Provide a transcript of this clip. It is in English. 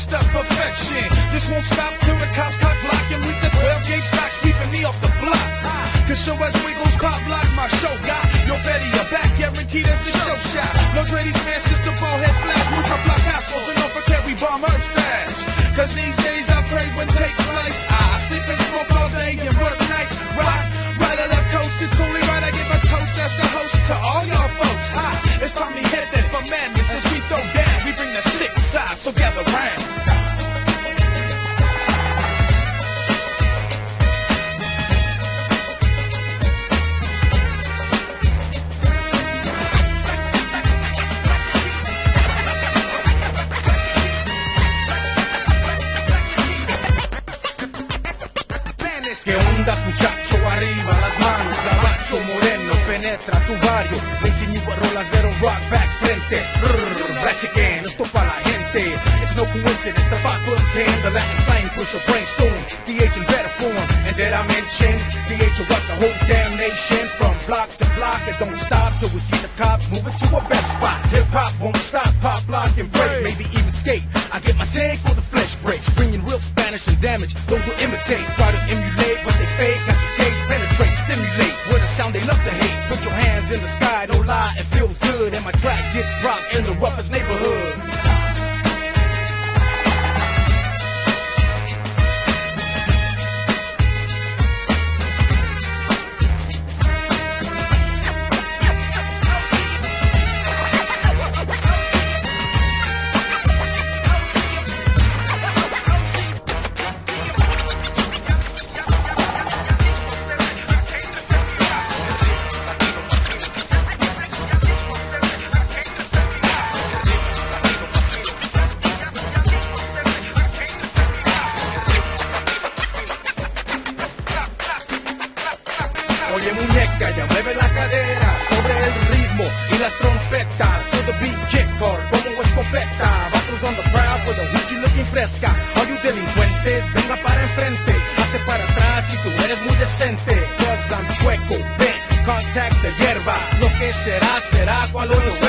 And perfection. This won't stop till the cops cut block and meet the 12 gauge stock sweeping me off the block. Cause show as wiggles pop block my show got Yo Fetty, your back guaranteed as the show shot. No Dreddy smash, just a ball head flash. Mucha block assholes and don't forget we bomb herb stash. Cause these days I pray when take flights. I sleep and smoke all day and work nights. Rock, right or left coast, it's only right I give a toast as the host to all y'all folks. Hi, it's hit that for madness as we throw down. We bring the six sides, so gather round. ¿Qué ondas muchacho? Arriba las manos, gabacho moreno penetra tu barrio. Le insinúa rolas de rock back frente. Brr, Black esto pa' la gente. It's no coincidence, the 5 foot 10, the Latin slang push a brainstorm. DH in better form, and did I mention? DH rock the whole damn nation from block to block. It don't stop till we see the cops moving to a better spot. Hip hop won't stop, sound they love to hate. Put your hands in the sky, don't lie, it feels good. And my track gets props in the roughest neighborhoods. Oye muñeca, ya mueve la cadera sobre el ritmo y las trompetas. To the beat kicker, como escopeta. Vatos on the prowl for the hoochie looking fresca. You delincuentes, venga para enfrente. Hazte para atrás si tú eres muy decente. Cause I'm chueco, ven, contact the hierba. Lo que será, será cuando yo So